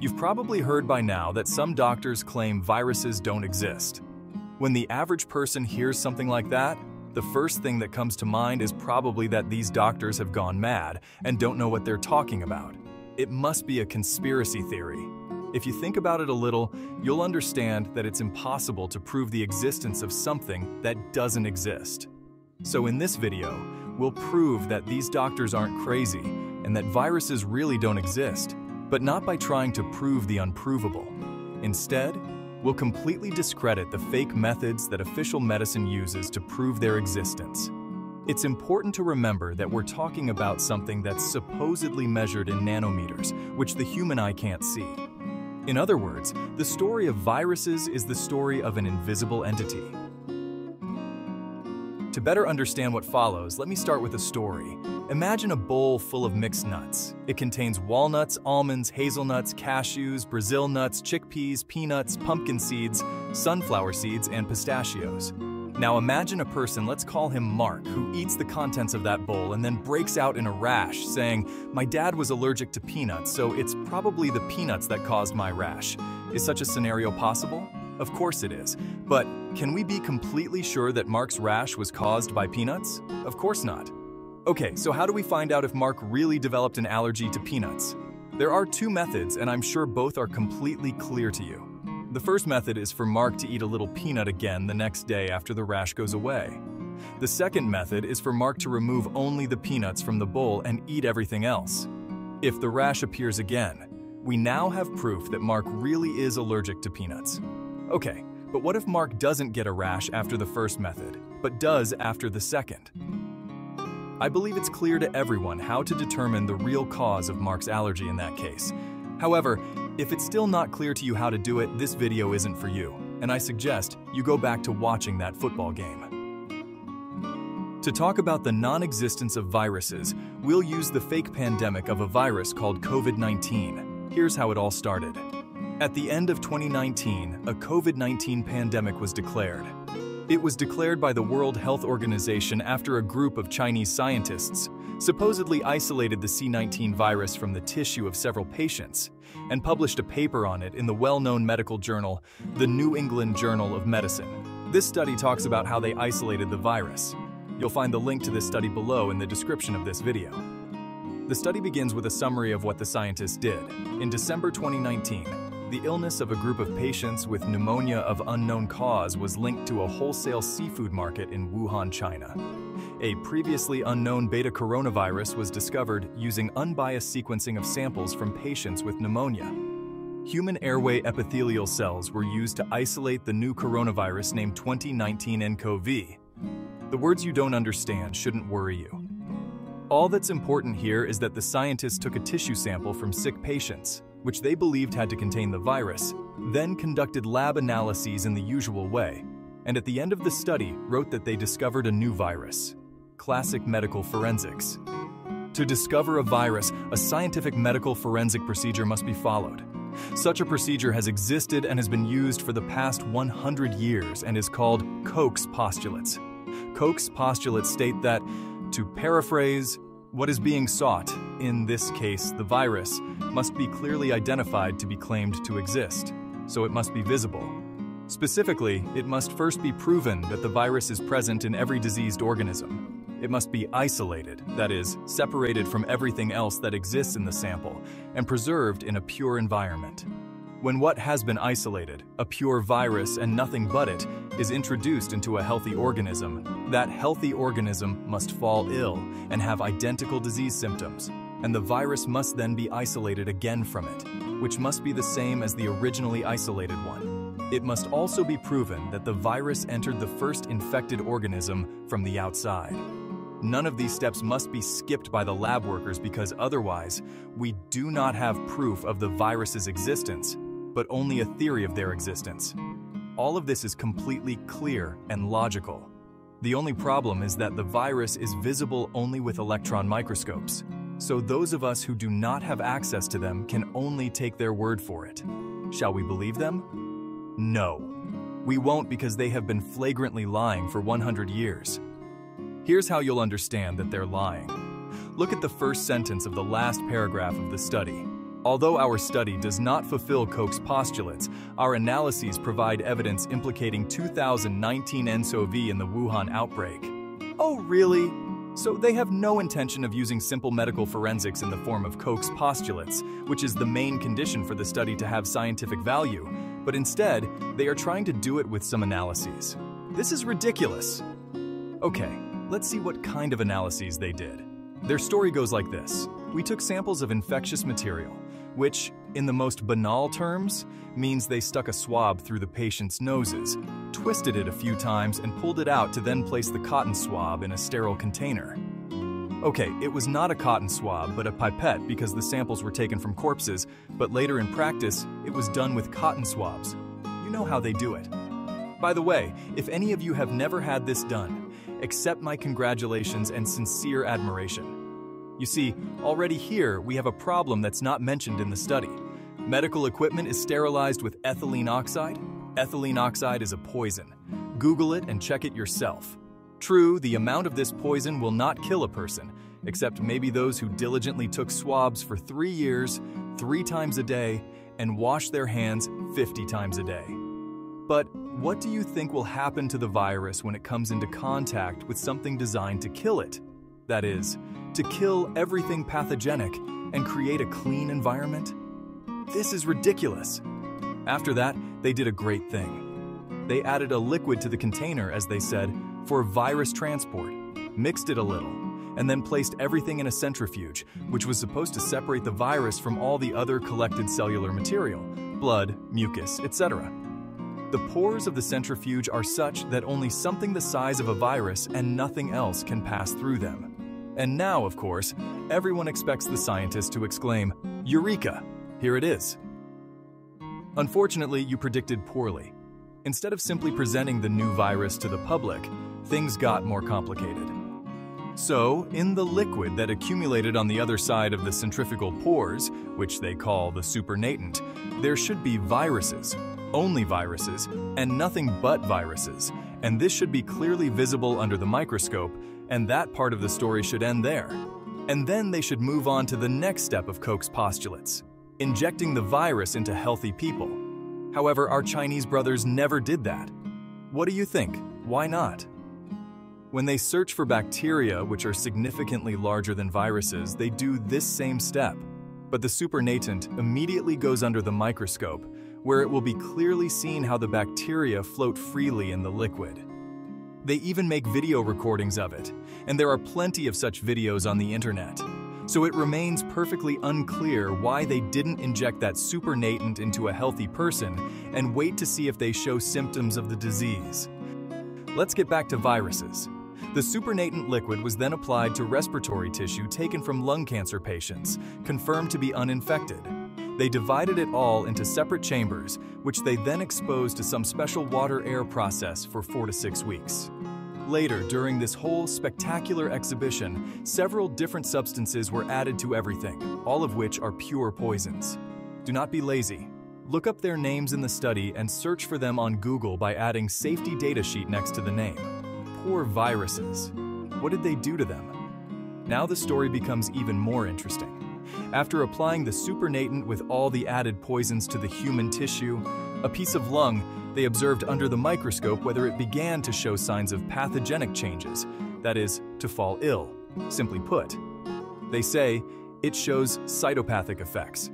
You've probably heard by now that some doctors claim viruses don't exist. When the average person hears something like that, the first thing that comes to mind is probably that these doctors have gone mad and don't know what they're talking about. It must be a conspiracy theory. If you think about it a little, you'll understand that it's impossible to prove the existence of something that doesn't exist. So in this video, we'll prove that these doctors aren't crazy and that viruses really don't exist, but not by trying to prove the unprovable. Instead, we'll completely discredit the fake methods that official medicine uses to prove their existence. It's important to remember that we're talking about something that's supposedly measured in nanometers, which the human eye can't see. In other words, the story of viruses is the story of an invisible entity. To better understand what follows, let me start with a story. Imagine a bowl full of mixed nuts. It contains walnuts, almonds, hazelnuts, cashews, Brazil nuts, chickpeas, peanuts, pumpkin seeds, sunflower seeds, and pistachios. Now imagine a person, let's call him Mark, who eats the contents of that bowl and then breaks out in a rash, saying, My dad was allergic to peanuts, so it's probably the peanuts that caused my rash. Is such a scenario possible? Of course it is. But can we be completely sure that Mark's rash was caused by peanuts? Of course not. Okay, so how do we find out if Mark really developed an allergy to peanuts? There are two methods, and I'm sure both are completely clear to you. The first method is for Mark to eat a little peanut again the next day after the rash goes away. The second method is for Mark to remove only the peanuts from the bowl and eat everything else. If the rash appears again, we now have proof that Mark really is allergic to peanuts. Okay, but what if Mark doesn't get a rash after the first method, but does after the second? I believe it's clear to everyone how to determine the real cause of Mark's allergy in that case. However, if it's still not clear to you how to do it, this video isn't for you, and I suggest you go back to watching that football game. To talk about the non-existence of viruses, we'll use the fake pandemic of a virus called COVID-19. Here's how it all started. At the end of 2019, a COVID-19 pandemic was declared. It was declared by the World Health Organization after a group of Chinese scientists supposedly isolated the C19 virus from the tissue of several patients and published a paper on it in the well-known medical journal, the New England Journal of Medicine. This study talks about how they isolated the virus. You'll find the link to this study below in the description of this video. The study begins with a summary of what the scientists did. In December 2019, the illness of a group of patients with pneumonia of unknown cause was linked to a wholesale seafood market in Wuhan, China. A previously unknown beta coronavirus was discovered using unbiased sequencing of samples from patients with pneumonia. Human airway epithelial cells were used to isolate the new coronavirus named 2019 nCoV. The words you don't understand shouldn't worry you. All that's important here is that the scientists took a tissue sample from sick patients, which they believed had to contain the virus, then conducted lab analyses in the usual way, and at the end of the study wrote that they discovered a new virus. Classic medical forensics. To discover a virus, a scientific medical forensic procedure must be followed. Such a procedure has existed and has been used for the past 100 years and is called Koch's postulates. Koch's postulates state that, to paraphrase, what is being sought, in this case the virus, must be clearly identified to be claimed to exist, so it must be visible. Specifically, it must first be proven that the virus is present in every diseased organism. It must be isolated, that is, separated from everything else that exists in the sample, and preserved in a pure environment. When what has been isolated, a pure virus and nothing but it, is introduced into a healthy organism, that healthy organism must fall ill and have identical disease symptoms, and the virus must then be isolated again from it, which must be the same as the originally isolated one. It must also be proven that the virus entered the first infected organism from the outside. None of these steps must be skipped by the lab workers because otherwise, we do not have proof of the virus's existence but only a theory of their existence. All of this is completely clear and logical. The only problem is that the virus is visible only with electron microscopes, so those of us who do not have access to them can only take their word for it. Shall we believe them? No. We won't because they have been flagrantly lying for 100 years. Here's how you'll understand that they're lying. Look at the first sentence of the last paragraph of the study. Although our study does not fulfill Koch's postulates, our analyses provide evidence implicating 2019 nCoV in the Wuhan outbreak. Oh, really? So they have no intention of using simple medical forensics in the form of Koch's postulates, which is the main condition for the study to have scientific value, but instead, they are trying to do it with some analyses. This is ridiculous. Okay, let's see what kind of analyses they did. Their story goes like this. We took samples of infectious material, which, in the most banal terms, means they stuck a swab through the patient's noses, twisted it a few times, and pulled it out to then place the cotton swab in a sterile container. Okay, it was not a cotton swab, but a pipette because the samples were taken from corpses, but later in practice, it was done with cotton swabs. You know how they do it. By the way, if any of you have never had this done, accept my congratulations and sincere admiration. You see, already here we have a problem that's not mentioned in the study. Medical equipment is sterilized with ethylene oxide. Ethylene oxide is a poison. Google it and check it yourself. True, the amount of this poison will not kill a person, except maybe those who diligently took swabs for three years, three times a day, and washed their hands 50 times a day. But what do you think will happen to the virus when it comes into contact with something designed to kill it? That is, to kill everything pathogenic and create a clean environment? This is ridiculous. After that, they did a great thing. They added a liquid to the container, as they said, for virus transport, mixed it a little, and then placed everything in a centrifuge, which was supposed to separate the virus from all the other collected cellular material, blood, mucus, etc. The pores of the centrifuge are such that only something the size of a virus and nothing else can pass through them. And now, of course, everyone expects the scientist to exclaim, Eureka! Here it is. Unfortunately, you predicted poorly. Instead of simply presenting the new virus to the public, things got more complicated. So, in the liquid that accumulated on the other side of the centrifugal pores, which they call the supernatant, there should be viruses, only viruses, and nothing but viruses, and this should be clearly visible under the microscope, and that part of the story should end there. And then they should move on to the next step of Koch's postulates, injecting the virus into healthy people. However, our Chinese brothers never did that. What do you think? Why not? When they search for bacteria, which are significantly larger than viruses, they do this same step. But the supernatant immediately goes under the microscope, where it will be clearly seen how the bacteria float freely in the liquid. They even make video recordings of it, and there are plenty of such videos on the internet. So it remains perfectly unclear why they didn't inject that supernatant into a healthy person and wait to see if they show symptoms of the disease. Let's get back to viruses. The supernatant liquid was then applied to respiratory tissue taken from lung cancer patients, confirmed to be uninfected. They divided it all into separate chambers, which they then exposed to some special water-air process for four to six weeks. Later, during this whole spectacular exhibition, several different substances were added to everything, all of which are pure poisons. Do not be lazy. Look up their names in the study and search for them on Google by adding safety datasheet next to the name. Poor viruses. What did they do to them? Now the story becomes even more interesting. After applying the supernatant with all the added poisons to the human tissue, a piece of lung, they observed under the microscope whether it began to show signs of pathogenic changes, that is, to fall ill, simply put. They say it shows cytopathic effects.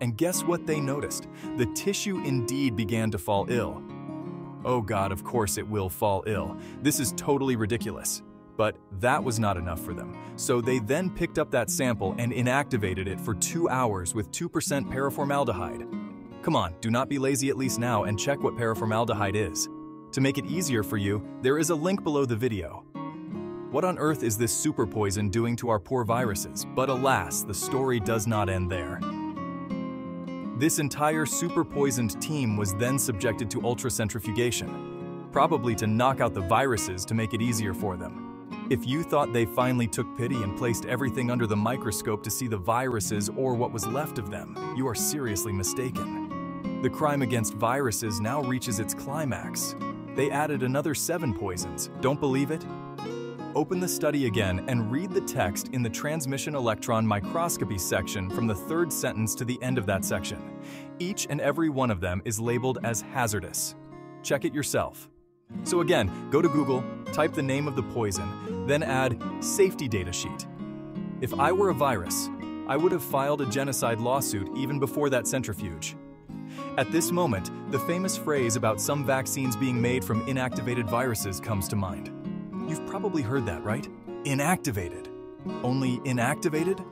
And guess what they noticed? The tissue indeed began to fall ill. Oh god, of course it will fall ill. This is totally ridiculous. But that was not enough for them, so they then picked up that sample and inactivated it for two hours with 2% paraformaldehyde. Come on, do not be lazy at least now and check what paraformaldehyde is. To make it easier for you, there is a link below the video. What on earth is this super poison doing to our poor viruses? But alas, the story does not end there. This entire super poisoned team was then subjected to ultracentrifugation, probably to knock out the viruses to make it easier for them. If you thought they finally took pity and placed everything under the microscope to see the viruses or what was left of them, you are seriously mistaken. The crime against viruses now reaches its climax. They added another seven poisons. Don't believe it? Open the study again and read the text in the transmission electron microscopy section from the third sentence to the end of that section. Each and every one of them is labeled as hazardous. Check it yourself. So again, go to Google, type the name of the poison, then add safety data sheet. If I were a virus, I would have filed a genocide lawsuit even before that centrifuge. At this moment, the famous phrase about some vaccines being made from inactivated viruses comes to mind. You've probably heard that, right? Inactivated. Only inactivated?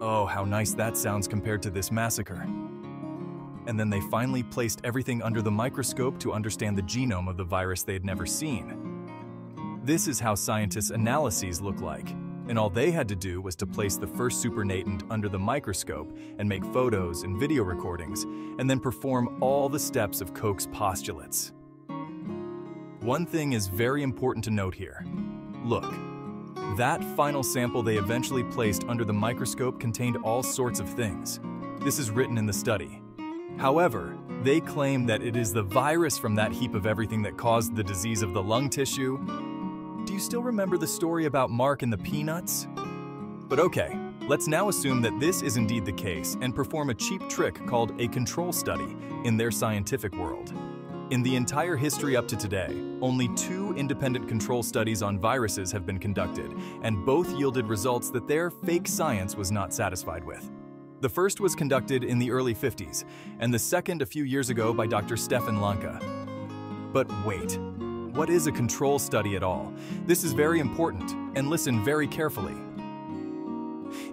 Oh, how nice that sounds compared to this massacre. And then they finally placed everything under the microscope to understand the genome of the virus they had never seen. This is how scientists' analyses look like, and all they had to do was to place the first supernatant under the microscope and make photos and video recordings, and then perform all the steps of Koch's postulates. One thing is very important to note here. Look, that final sample they eventually placed under the microscope contained all sorts of things. This is written in the study. However, they claim that it is the virus from that heap of everything that caused the disease of the lung tissue. Do you still remember the story about Mark and the peanuts? But okay, let's now assume that this is indeed the case and perform a cheap trick called a control study in their scientific world. In the entire history up to today, only two independent control studies on viruses have been conducted, and both yielded results that their fake science was not satisfied with. The first was conducted in the early 50s, and the second a few years ago by Dr. Stefan Lanka. But wait, what is a control study at all? This is very important, and listen very carefully.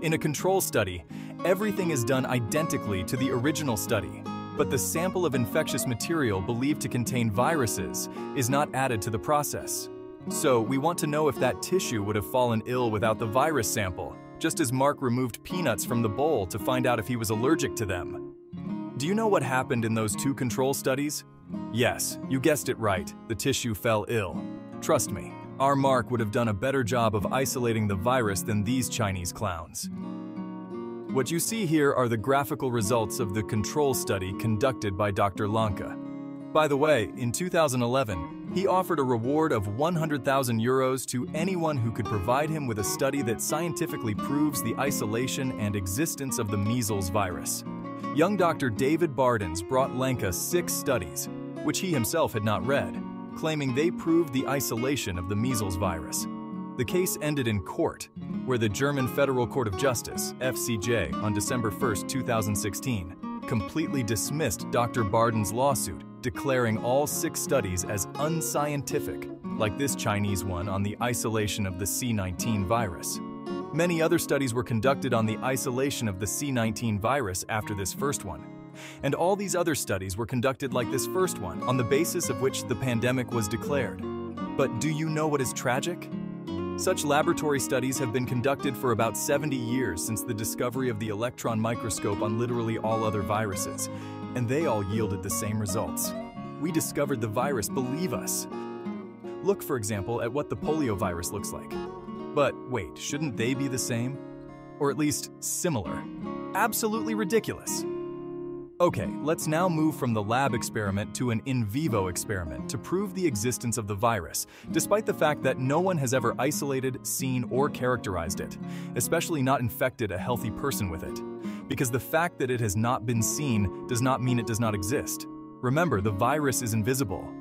In a control study, everything is done identically to the original study, but the sample of infectious material believed to contain viruses is not added to the process. So we want to know if that tissue would have fallen ill without the virus sample, just as Mark removed peanuts from the bowl to find out if he was allergic to them. Do you know what happened in those two control studies? Yes, you guessed it right, the tissue fell ill. Trust me, our Mark would have done a better job of isolating the virus than these Chinese clowns. What you see here are the graphical results of the control study conducted by Dr. Lanka. By the way, in 2011, he offered a reward of 100,000 euros to anyone who could provide him with a study that scientifically proves the isolation and existence of the measles virus. Young Dr. David Bardens brought Lanka six studies, which he himself had not read, claiming they proved the isolation of the measles virus. The case ended in court, where the German Federal Court of Justice, FCJ, on December 1, 2016, completely dismissed Dr. Bardens' lawsuit declaring all six studies as unscientific, like this Chinese one on the isolation of the C19 virus. Many other studies were conducted on the isolation of the C19 virus after this first one. And all these other studies were conducted like this first one, on the basis of which the pandemic was declared. But do you know what is tragic? Such laboratory studies have been conducted for about 70 years since the discovery of the electron microscope on literally all other viruses, and they all yielded the same results. We discovered the virus, believe us. Look, for example, at what the polio virus looks like. But wait, shouldn't they be the same? Or at least similar? Absolutely ridiculous. Okay, let's now move from the lab experiment to an in vivo experiment to prove the existence of the virus, despite the fact that no one has ever isolated, seen, or characterized it, especially not infected a healthy person with it. Because the fact that it has not been seen does not mean it does not exist. Remember, the virus is invisible.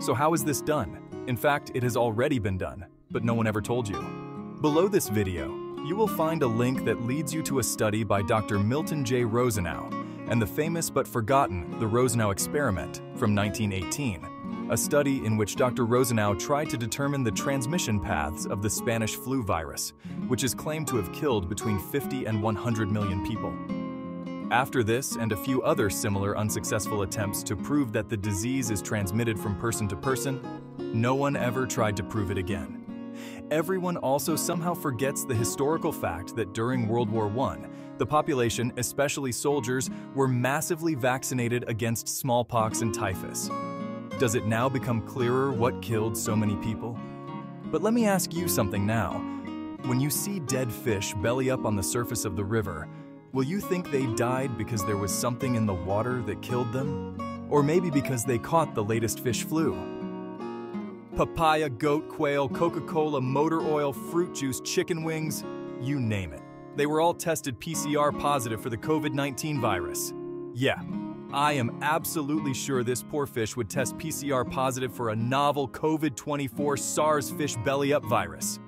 So how is this done? In fact, it has already been done, but no one ever told you. Below this video, you will find a link that leads you to a study by Dr. Milton J. Rosenau, and the famous but forgotten The Rosenau Experiment from 1918, a study in which Dr. Rosenau tried to determine the transmission paths of the Spanish flu virus, which is claimed to have killed between 50 and 100 million people. After this and a few other similar unsuccessful attempts to prove that the disease is transmitted from person to person, no one ever tried to prove it again. Everyone also somehow forgets the historical fact that during World War I, the population, especially soldiers, were massively vaccinated against smallpox and typhus. Does it now become clearer what killed so many people? But let me ask you something now. When you see dead fish belly up on the surface of the river, will you think they died because there was something in the water that killed them? Or maybe because they caught the latest fish flu? Papaya, goat quail, Coca-Cola, motor oil, fruit juice, chicken wings, you name it. They were all tested PCR positive for the COVID-19 virus. Yeah, I am absolutely sure this poor fish would test PCR positive for a novel COVID-24 SARS fish belly up virus.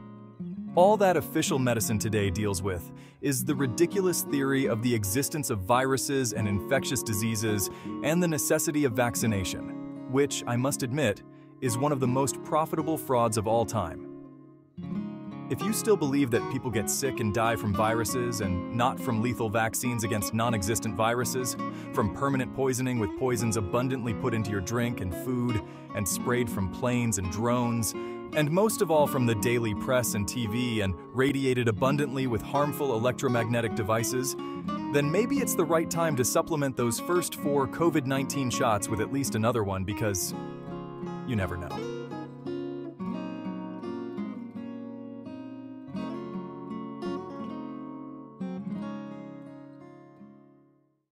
All that official medicine today deals with is the ridiculous theory of the existence of viruses and infectious diseases and the necessity of vaccination, which, I must admit, is one of the most profitable frauds of all time. If you still believe that people get sick and die from viruses and not from lethal vaccines against non-existent viruses, from permanent poisoning with poisons abundantly put into your drink and food and sprayed from planes and drones, and most of all from the daily press and TV and radiated abundantly with harmful electromagnetic devices, then maybe it's the right time to supplement those first four COVID-19 shots with at least another one because you never know.